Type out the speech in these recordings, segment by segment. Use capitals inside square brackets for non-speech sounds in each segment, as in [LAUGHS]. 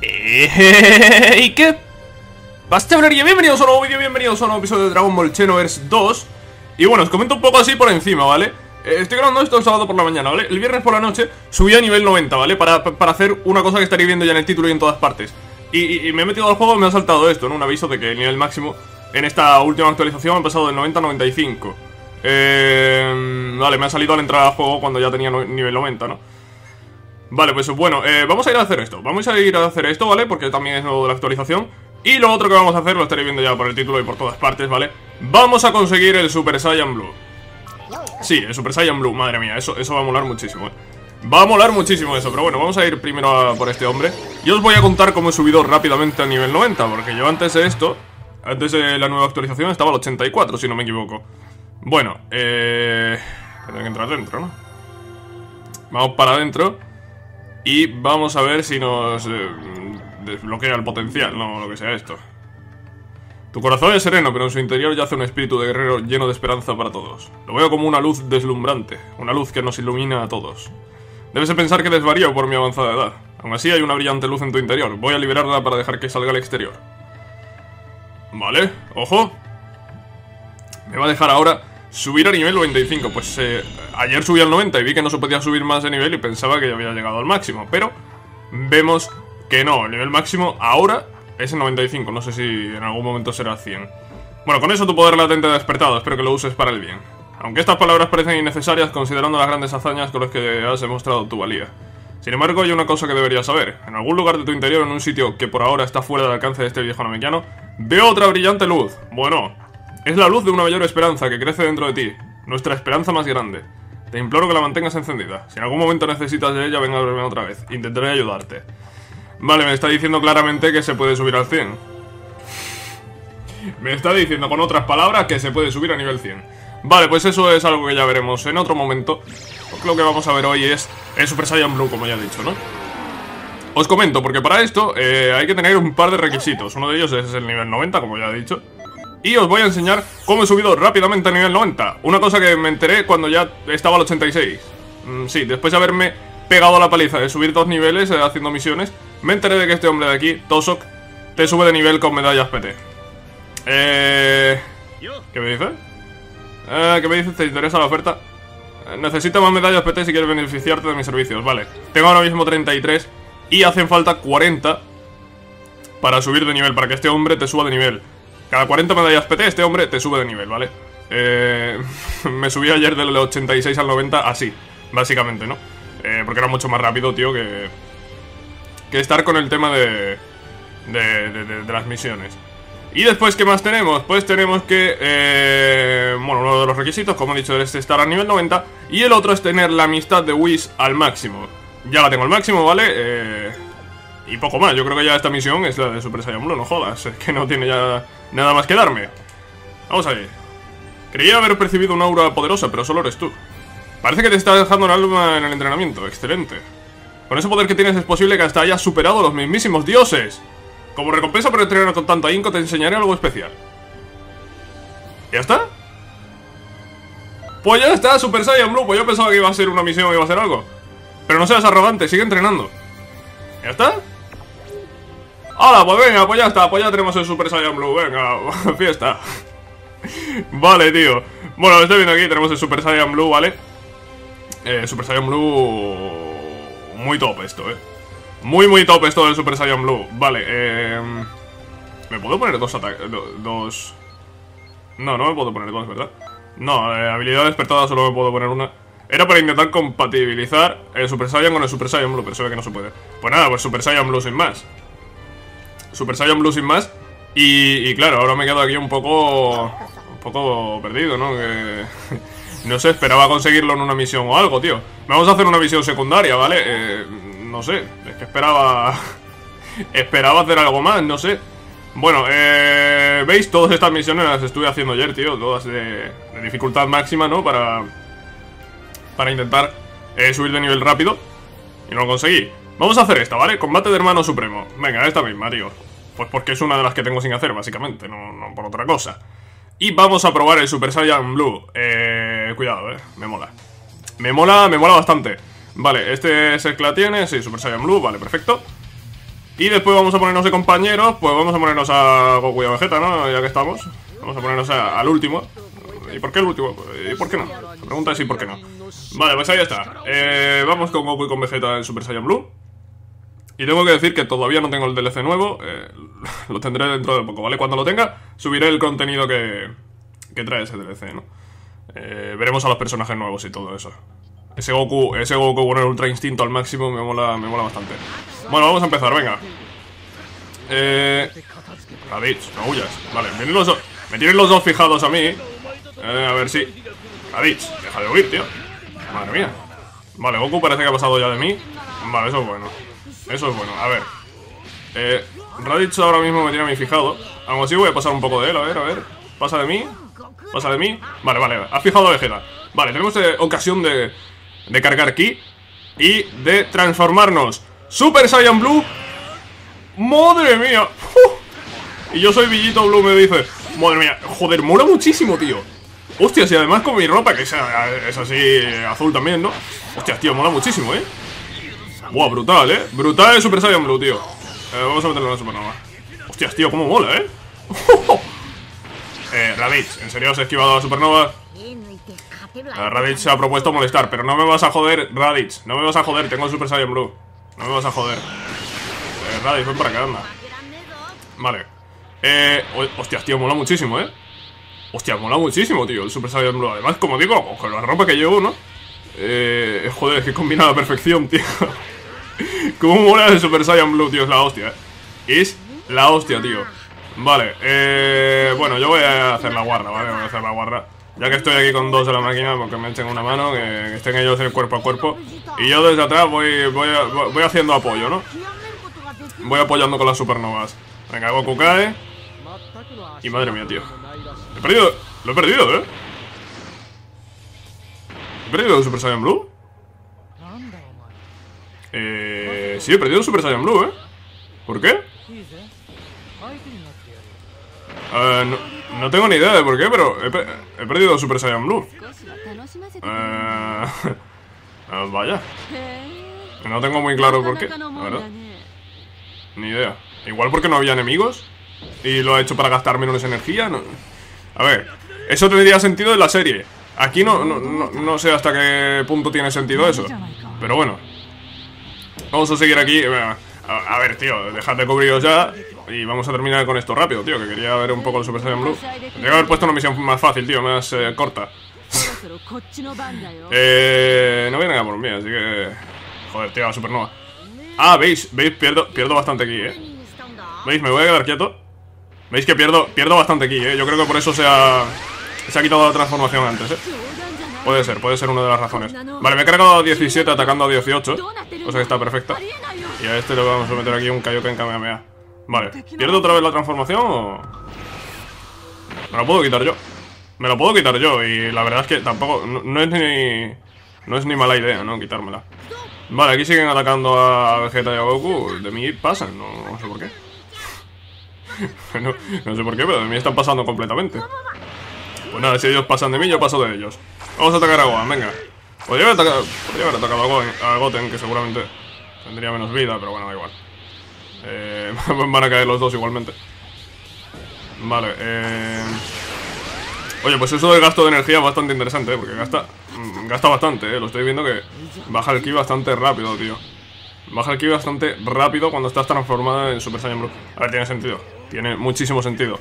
[LAUGHS] ¿Y qué? Basta hablaría, bienvenidos a un nuevo vídeo, bienvenidos a un nuevo episodio de Dragon Ball Xenoverse 2 Y bueno, os comento un poco así por encima, ¿vale? Eh, estoy grabando esto el sábado por la mañana, ¿vale? El viernes por la noche subí a nivel 90, ¿vale? Para, para hacer una cosa que estaréis viendo ya en el título y en todas partes y, me he metido al juego y me ha saltado esto, ¿no? Un aviso de que el nivel máximo en esta última actualización ha pasado del 90 a 95 eh, Vale, me ha salido al entrar al juego cuando ya tenía nivel 90, ¿no? Vale, pues bueno, eh, vamos a ir a hacer esto Vamos a ir a hacer esto, ¿vale? Porque también es nuevo la actualización Y lo otro que vamos a hacer, lo estaréis viendo ya por el título y por todas partes, ¿vale? Vamos a conseguir el Super Saiyan Blue Sí, el Super Saiyan Blue, madre mía, eso, eso va a molar muchísimo, ¿eh? Va a molar muchísimo eso, pero bueno, vamos a ir primero por este hombre Y os voy a contar cómo he subido rápidamente a nivel 90 Porque yo antes de esto, antes de la nueva actualización estaba al 84, si no me equivoco Bueno, eh... Tengo que entrar dentro, ¿no? Vamos para adentro y vamos a ver si nos eh, desbloquea el potencial, no lo que sea esto. Tu corazón es sereno, pero en su interior yace un espíritu de guerrero lleno de esperanza para todos. Lo veo como una luz deslumbrante, una luz que nos ilumina a todos. Debes pensar que desvarío por mi avanzada edad. Aún así hay una brillante luz en tu interior. Voy a liberarla para dejar que salga al exterior. Vale, ojo. Me va a dejar ahora Subir a nivel 95, pues eh, ayer subí al 90 y vi que no se podía subir más de nivel y pensaba que ya había llegado al máximo, pero vemos que no, el nivel máximo ahora es el 95, no sé si en algún momento será 100. Bueno, con eso tu poder latente despertado, espero que lo uses para el bien. Aunque estas palabras parecen innecesarias considerando las grandes hazañas con las que has demostrado tu valía. Sin embargo, hay una cosa que deberías saber. En algún lugar de tu interior, en un sitio que por ahora está fuera del alcance de este viejo namequiano, veo otra brillante luz. Bueno, es la luz de una mayor esperanza que crece dentro de ti, nuestra esperanza más grande. Te imploro que la mantengas encendida. Si en algún momento necesitas de ella, venga a verme otra vez. Intentaré ayudarte. Vale, me está diciendo claramente que se puede subir al 100. Me está diciendo con otras palabras que se puede subir a nivel 100. Vale, pues eso es algo que ya veremos en otro momento. Lo que vamos a ver hoy es el Super Saiyan Blue, como ya he dicho, ¿no? Os comento, porque para esto eh, hay que tener un par de requisitos. Uno de ellos es el nivel 90, como ya he dicho. Y os voy a enseñar cómo he subido rápidamente a nivel 90 Una cosa que me enteré cuando ya estaba al 86 mm, Sí, después de haberme pegado a la paliza de subir dos niveles eh, haciendo misiones Me enteré de que este hombre de aquí, Tosok, te sube de nivel con medallas PT Eh... ¿Qué me dices? Eh, ¿Qué me dices? ¿Te interesa la oferta? Eh, necesito más medallas PT si quieres beneficiarte de mis servicios, vale Tengo ahora mismo 33 y hacen falta 40 para subir de nivel, para que este hombre te suba de nivel cada 40 medallas PT este hombre te sube de nivel, ¿vale? Eh, [LAUGHS] me subí ayer del 86 al 90 así, básicamente, ¿no? Eh, porque era mucho más rápido, tío, que... Que estar con el tema de... De, de, las misiones. Y después, ¿qué más tenemos? Pues tenemos que... Eh, bueno, uno de los requisitos, como he dicho, es estar a nivel 90 Y el otro es tener la amistad de Whis al máximo Ya la tengo al máximo, ¿vale? Eh... Y poco más, yo creo que ya esta misión es la de Super Saiyan Blue, no jodas, es que no tiene ya nada más que darme. Vamos a ver. Creía haber percibido una aura poderosa, pero solo eres tú. Parece que te está dejando un alma en el entrenamiento, excelente. Con ese poder que tienes es posible que hasta hayas superado a los mismísimos dioses. Como recompensa por entrenar con tanto ahínco te enseñaré algo especial. ¿Ya está? Pues ya está, Super Saiyan Blue, pues yo pensaba que iba a ser una misión, iba a ser algo. Pero no seas arrogante, sigue entrenando. ¿Ya está? ¡Hala! Pues venga, pues ya está, pues ya tenemos el Super Saiyan Blue, venga, [LAUGHS] fiesta Vale, tío Bueno, estoy viendo aquí, tenemos el Super Saiyan Blue, ¿vale? Eh, Super Saiyan Blue... Muy top esto, eh Muy, muy top esto del Super Saiyan Blue Vale, eh... ¿Me puedo poner dos ataques? Dos... No, no me puedo poner dos, ¿verdad? No, eh, habilidad despertada solo me puedo poner una Era para intentar compatibilizar el Super Saiyan con el Super Saiyan Blue Pero se ve que no se puede Pues nada, pues Super Saiyan Blue sin más Super Saiyan Blue sin más. Y, claro, ahora me quedo aquí un poco. Un poco perdido, ¿no? Que. [LAUGHS] No sé, esperaba conseguirlo en una misión o algo, tío. Vamos a hacer una misión secundaria, ¿vale? Eh, no sé, es que esperaba... [LAUGHS] esperaba hacer algo más, no sé. Bueno, eh, ¿veis? Todas estas misiones las estuve haciendo ayer, tío. Todas de, dificultad máxima, ¿no? Para... Para intentar eh, subir de nivel rápido. Y no lo conseguí. Vamos a hacer esta, ¿vale? Combate de hermano supremo. Venga, esta misma, tío. Pues porque es una de las que tengo sin hacer, básicamente, no, por otra cosa. Y vamos a probar el Super Saiyan Blue. Eh, cuidado, eh, me mola. Me mola, me mola bastante. Vale, este es el que tiene, sí, Super Saiyan Blue, vale, perfecto. Y después vamos a ponernos de compañeros, pues vamos a ponernos a Goku y a Vegeta, ¿no? Ya que estamos. Vamos a ponernos al último. ¿Y por qué el último? ¿Y por qué no? La pregunta es ¿y por qué no? Vale, pues ahí está. Eh, vamos con Goku y con Vegeta en Super Saiyan Blue. Y tengo que decir que todavía no tengo el DLC nuevo. eh, [LAUGHS] lo tendré dentro de poco, ¿vale? Cuando lo tenga, subiré el contenido que, que trae ese DLC, ¿no? Eh, veremos a los personajes nuevos y todo eso. Ese Goku, ese Goku con el Ultra Instinto al máximo me mola, me mola bastante. Bueno, vamos a empezar, venga. Eh... Raditz, no huyas. Vale, me tienen los, dos- me tienen los dos fijados a mí. Eh, a ver si... Raditz, deja de huir, tío. Madre mía. Vale, Goku parece que ha pasado ya de mí. Vale, eso es bueno. Eso es bueno. A ver. Eh, Raditz ahora mismo me tiene a mí fijado. Aún así voy a pasar un poco de él, a ver, a ver. Pasa de mí. Pasa de mí. Vale, vale, ha fijado a Vegeta. Vale, tenemos eh, ocasión de, de cargar ki y de transformarnos. Super Saiyan Blue. ¡Madre mía! ¡Uf! Y yo soy Villito Blue, me dice. Madre mía, joder, mola muchísimo, tío. Hostias, y además con mi ropa, que es, es así azul también, ¿no? Hostias, tío, mola muchísimo, ¿eh? Buah, brutal, ¿eh? Brutal el Super Saiyan Blue, tío. Eh, vamos a meterlo en la supernova. Hostias, tío, cómo mola, ¿eh? [LAUGHS] eh, Raditz, ¿en serio has esquivado a la supernova? Eh, Raditz se ha propuesto molestar, pero no me vas a joder, Raditz. No me vas a joder, tengo el Super Saiyan Blue. No me vas a joder. Eh, Raditz, ven para acá, anda. Vale. Eh, ho- hostias, tío, mola muchísimo, ¿eh? Hostia, mola muchísimo, tío, el Super Saiyan Blue. Además, como digo, con la ropa que llevo, ¿no? Eh, joder, que combina a perfección, tío. [LAUGHS] Cómo mola el Super Saiyan Blue, tío, es la hostia, ¿eh? Es la hostia, tío. Vale, eh, bueno, yo voy a hacer la guarra, ¿vale? Voy a hacer la guarra. Ya que estoy aquí con dos de la máquina, porque me echen una mano, que, estén ellos en cuerpo a cuerpo. Y yo desde atrás voy, voy, voy haciendo apoyo, ¿no? Voy apoyando con las supernovas. Venga, Goku cae. Y madre mía, tío. He perdido. Lo he perdido, ¿eh? ¿He perdido el Super Saiyan Blue? Sí, he perdido el Super Saiyan Blue, ¿eh? ¿Por qué? Eh, no, tengo ni idea de por qué, pero he, pe- he perdido Super Saiyan Blue. Eh, [LAUGHS] eh, vaya, no tengo muy claro por qué. Ni idea. Igual porque no había enemigos y lo ha hecho para gastar menos energía. A ver, eso tendría sentido en la serie. Aquí no, no, no sé hasta qué punto tiene sentido eso. Pero bueno. Vamos a seguir aquí. A, a ver, tío, dejad de cubriros ya. Y vamos a terminar con esto rápido, tío. Que quería ver un poco el Super Saiyan Blue. Tendría que haber puesto una misión más fácil, tío, más eh, corta. [LAUGHS] Eh, no vienen a por mí, así que... Joder, tío, la supernova. Ah, ¿veis? ¿Veis? Pierdo, pierdo bastante aquí, ¿eh? ¿Veis? Me voy a quedar quieto. ¿Veis que pierdo, pierdo bastante aquí, eh? Yo creo que por eso se ha... Se ha quitado la transformación antes, eh. Puede ser, puede ser una de las razones. Vale, me he cargado a 17 atacando a 18. O sea que está perfecta. Y a este le vamos a meter aquí un Kaioken Kamehameha. Vale, ¿pierdo otra vez la transformación o...? Me lo puedo quitar yo. Me lo puedo quitar yo y la verdad es que tampoco... No, no es ni... No es ni mala idea, ¿no? Quitármela. Vale, aquí siguen atacando a Vegeta y a Goku. De mí pasan, no, no sé por qué. [LAUGHS] no, no sé por qué, pero de mí están pasando completamente. Pues nada, si ellos pasan de mí, yo paso de ellos. Vamos a atacar a Gohan, venga. Podría haber atacado, podría a Goten, que seguramente tendría menos vida, pero bueno, da igual. Eh, [LAUGHS] van a caer los dos igualmente. Vale, eh... Oye, pues eso del gasto de energía es bastante interesante, ¿eh? porque gasta, mm, gasta bastante, ¿eh? Lo estoy viendo que baja el ki bastante rápido, tío. Baja el ki bastante rápido cuando estás transformada en Super Saiyan Blue. A ver, tiene sentido. Tiene muchísimo sentido.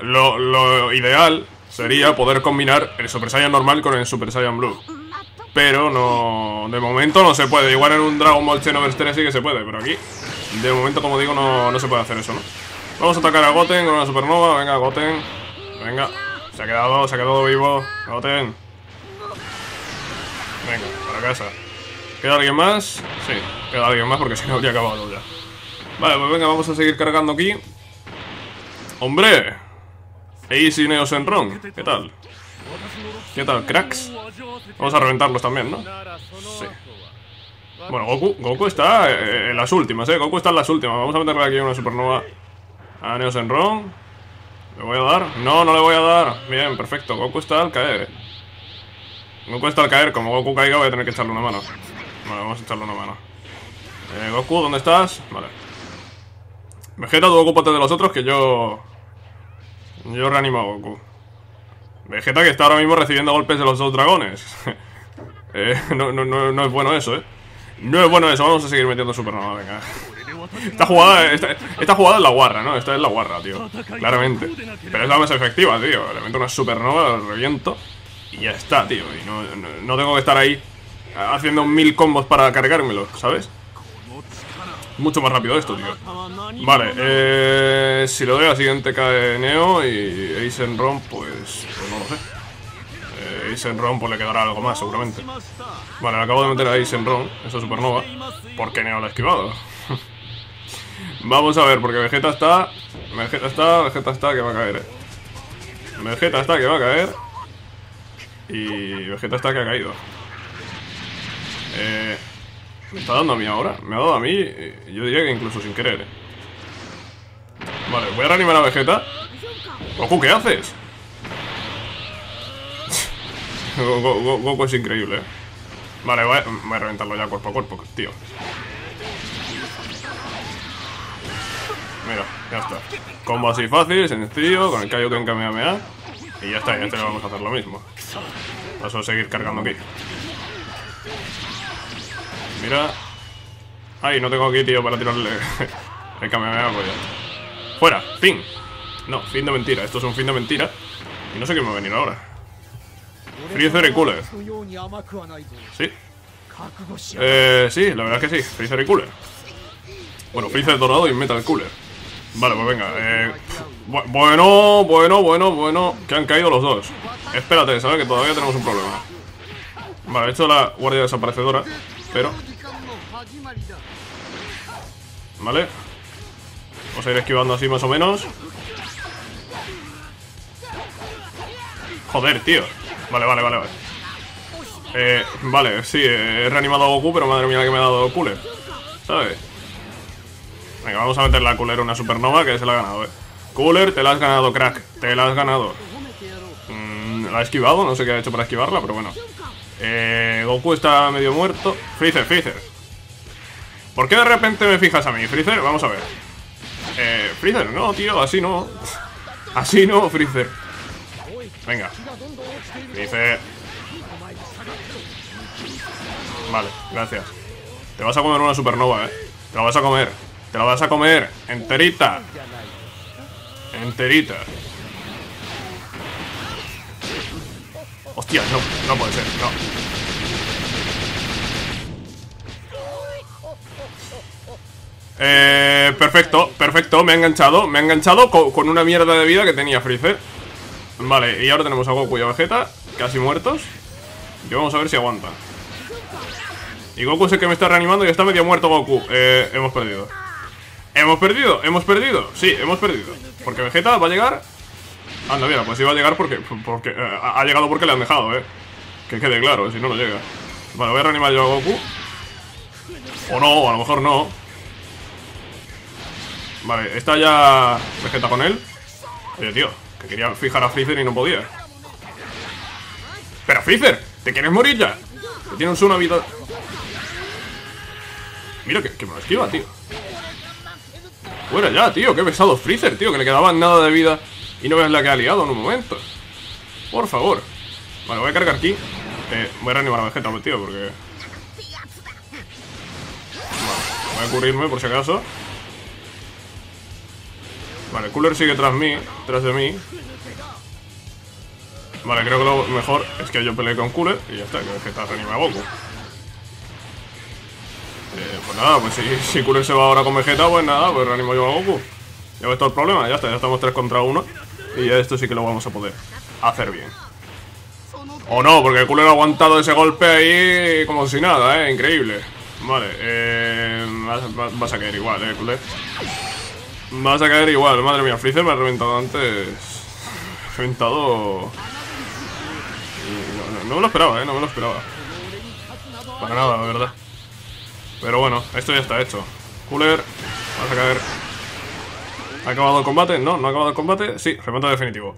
Lo, lo ideal sería poder combinar el Super Saiyan normal con el Super Saiyan Blue. Pero no... De momento no se puede. Igual en un Dragon Ball Xenoverse 3 sí que se puede, pero aquí... De momento, como digo, no, no se puede hacer eso, ¿no? Vamos a atacar a Goten con una supernova. Venga, Goten. Venga. Se ha quedado, se ha quedado vivo. Goten. Venga, para casa. ¿Queda alguien más? Sí, queda alguien más porque si no habría acabado ya. Vale, pues venga, vamos a seguir cargando aquí. ¡Hombre! Easy Neo Senron, ¿qué tal? ¿Qué tal, cracks? Vamos a reventarlos también, ¿no? Sí. Bueno, Goku, Goku está eh, en las últimas, ¿eh? Goku está en las últimas. Vamos a meterle aquí una supernova a Neo Senron. ¿Le voy a dar? No, no le voy a dar. Bien, perfecto. Goku está al caer. Goku está al caer. Como Goku caiga voy a tener que echarle una mano. Vale, vamos a echarle una mano. Eh, Goku, ¿dónde estás? Vale. Vegeta, tú ocúpate de los otros que yo... Yo reanimo a Goku. Vegeta que está ahora mismo recibiendo golpes de los dos dragones. [LAUGHS] Eh, no, no, no, no es bueno eso, ¿eh? No es bueno eso, vamos a seguir metiendo supernova, venga. Esta jugada, esta, jugada es la guarra, ¿no? Esta es la guarra, tío. Claramente. Pero es la más efectiva, tío. Le meto una supernova, la reviento. Y ya está, tío. Y no, no, no tengo que estar ahí haciendo mil combos para cargármelo, ¿sabes? Mucho más rápido esto, tío. Vale, eh, si lo doy a la siguiente cae Neo y Eisenron, pues, pues no lo sé. Eh, Eisenron pues le quedará algo más, seguramente. Vale, le acabo de meter a Eisenron, esa supernova, porque Neo lo ha esquivado. [LAUGHS] Vamos a ver, porque Vegeta está... Vegeta está, Vegeta está, que va a caer, eh. Vegeta está, que va a caer. Y Vegeta está, que ha caído. Eh... ¿Me está dando a mí ahora? Me ha dado a mí, yo diría que incluso sin querer. ¿eh? Vale, voy a reanimar a Vegeta. Goku, ¿qué haces? [LAUGHS] Goku es increíble, ¿eh? Vale, voy a, voy a, reventarlo ya cuerpo a cuerpo, tío. Mira, ya está. Combo así fácil, sencillo, con el Kaioken Kamehameha. Y ya está, ya te este vamos a hacer lo mismo. Paso a seguir cargando aquí. Mira. Ay, no tengo aquí, tío, para tirarle [LAUGHS] el Kamehameha, pues ya. ¡Fuera! ¡Fin! No, fin de mentira. Esto es un fin de mentira. Y no sé qué me va a venir ahora. Freezer y Cooler. ¿Sí? Eh, sí, la verdad es que sí. Freezer y Cooler. Bueno, Freezer dorado y Metal Cooler. Vale, pues venga. Eh, bueno, bueno, bueno, bueno. Que han caído los dos. Espérate, ¿sabes? Que todavía tenemos un problema. Vale, he hecho la guardia desaparecedora. Pero. Vale. Vamos a ir esquivando así más o menos. Joder, tío. Vale, vale, vale, vale. Eh, Vale, sí, he reanimado a Goku Pero madre mía que me ha dado Cooler ¿Sabes? Venga, vamos a meterle a Cooler una supernova Que se la ha ganado, eh. Cooler, te la has ganado, crack. Te la has ganado. Mm, La ha esquivado, no sé qué ha hecho para esquivarla Pero bueno eh, Goku está medio muerto. Freezer, Freezer. ¿Por qué de repente me fijas a mí, Freezer? Vamos a ver. Eh, Freezer, no, tío, así no. [LAUGHS] Así no, Freezer. Venga. Freezer. Vale, gracias. Te vas a comer una supernova, eh. Te la vas a comer. Te la vas a comer Enterita. Enterita Hostia, no, no puede ser, no. Eh, perfecto, perfecto, me ha enganchado Me ha enganchado con, una mierda de vida que tenía Freezer. Vale, y ahora tenemos a Goku y a Vegeta Casi muertos. Y vamos a ver si aguantan Y Goku es el que me está reanimando y está medio muerto Goku. Eh, hemos perdido. ¿Hemos perdido? ¿Hemos perdido? Sí, hemos perdido. Porque Vegeta va a llegar Anda, mira, pues iba a llegar porque, porque eh, Ha llegado porque le han dejado, eh. Que quede claro, si no, no llega. Vale, voy a reanimar yo a Goku. O no, a lo mejor no. Vale, está ya Vegeta con él. Oye, tío, que quería fijar a Freezer y no podía. Pero Freezer, ¿te quieres morir ya? Que tienes una vida. Mira que, me lo esquiva, tío. Fuera ya, tío, qué pesado Freezer, tío Que le quedaba nada de vida Y no ves la que ha liado en un momento Por favor Vale, voy a cargar aquí eh, Voy a reanimar a Vegeta, tío, porque... Voy a cubrirme por si acaso Vale, Cooler sigue tras mí, tras de mí. Vale, creo que lo mejor es que yo pelee con Cooler y ya está, que Vegeta reanima a Goku. Eh, pues nada, pues si, si Cooler se va ahora con Vegeta, pues nada, pues reanimo yo a Goku. Ya ves todo el problema, ya está, ya estamos 3 contra 1. Y ya esto sí que lo vamos a poder hacer bien. O no, porque Cooler ha aguantado ese golpe ahí como si nada, eh, increíble. Vale, eh, vas, a caer igual, eh, Cooler. Vas a caer igual, madre mía, Freezer me ha reventado antes. Reventado. No, no, me lo esperaba, eh, no me lo esperaba. Para nada, la verdad. Pero bueno, esto ya está hecho. Cooler, vas a caer. ¿Ha acabado el combate? No, no ha acabado el combate. Sí, remate definitivo.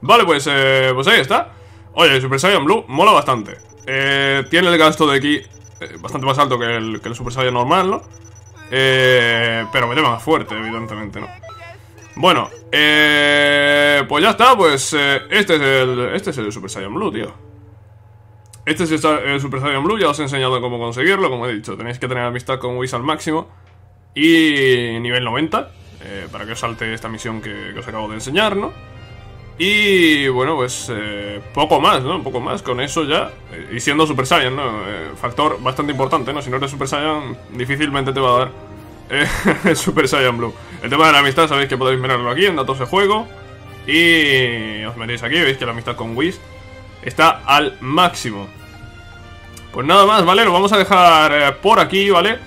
Vale, pues, eh, pues ahí está. Oye, Super Saiyan Blue mola bastante. Eh, tiene el gasto de aquí eh, bastante más alto que el, que el Super Saiyan normal, ¿no? Eh, pero mete más fuerte, evidentemente, ¿no? Bueno, pues ya está, pues este, es el, este es el Super Saiyan Blue, tío. Este es el, Super Saiyan Blue, ya os he enseñado cómo conseguirlo, como he dicho, tenéis que tener amistad con Whis al máximo y nivel 90, eh, para que os salte esta misión que, os acabo de enseñar, ¿no? Y bueno, pues eh, poco más, ¿no? Poco más con eso ya. Eh, y siendo Super Saiyan, ¿no? factor bastante importante, ¿no? Si no eres Super Saiyan, difícilmente te va a dar [LAUGHS] Super Saiyan Blue. El tema de la amistad, sabéis que podéis mirarlo aquí en datos de juego. Y os veréis aquí, veis que la amistad con Whis está al máximo. Pues nada más, ¿vale? Lo vamos a dejar por aquí, ¿vale?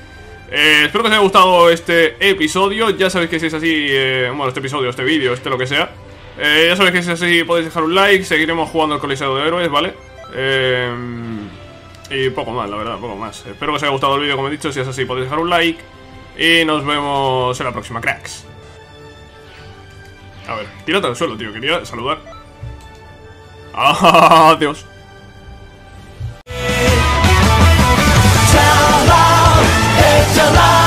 Eh, espero que os haya gustado este episodio. Ya sabéis que si es así, eh, bueno, este episodio, este vídeo, este lo que sea. ya sabéis que si es así podéis dejar un like. Seguiremos jugando el Coliseo de Héroes, ¿vale? y poco más, la verdad, poco más. Espero que os haya gustado el vídeo, como he dicho. Si es así podéis dejar un like. Y nos vemos en la próxima, cracks. A ver, tírate al suelo, tío. Quería saludar. [LAUGHS] Adiós. alive.